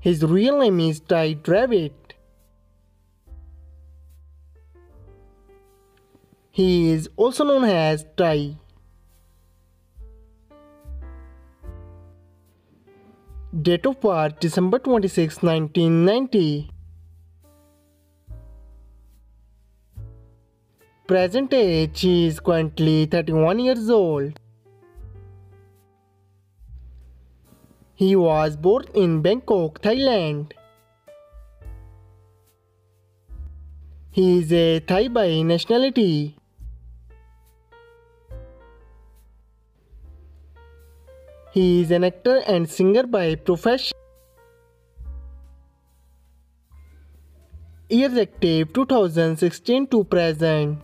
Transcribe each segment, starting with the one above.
His real name is Tae Darvid. He is also known as Tae. Date of birth December 26, 1990. Present age he is currently 31 years old. He was born in Bangkok, Thailand. He is a Thai by nationality. He is an actor and singer by profession. Years active 2016 to present.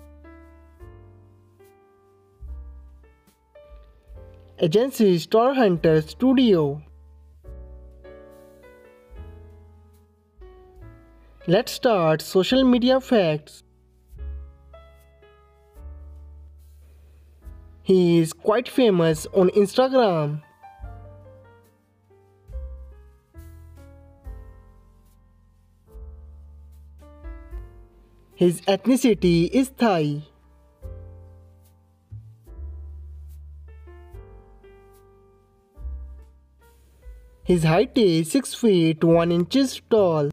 Agency Star Hunter Studio. Let's start social media facts. He is quite famous on Instagram. His ethnicity is Thai. His height is 6 feet 1 inches tall.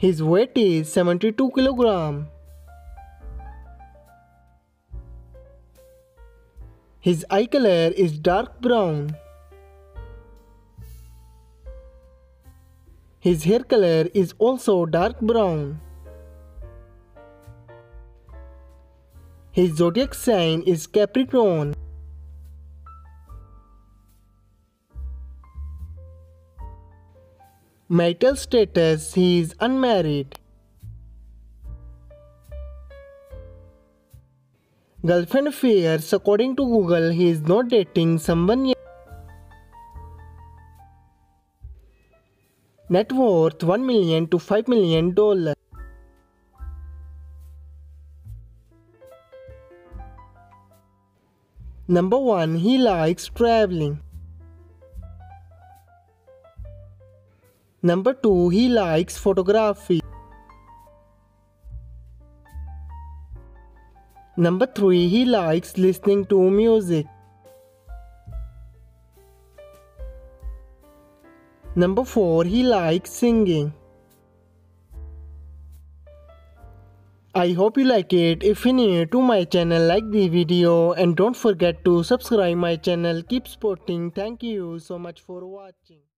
His weight is 72 kg. His eye color is dark brown. His hair color is also dark brown. His zodiac sign is Capricorn. Marital status he is unmarried. Girlfriend affairs according to Google he is not dating someone yet. Net worth 1 million to 5 million dollars. Number 1 He likes traveling. Number 2 He likes photography. Number 3 He likes listening to music. Number 4 He likes singing. I hope you like it. If you're new to my channel, like the video and don't forget to subscribe my channel. Keep supporting. Thank you so much for watching.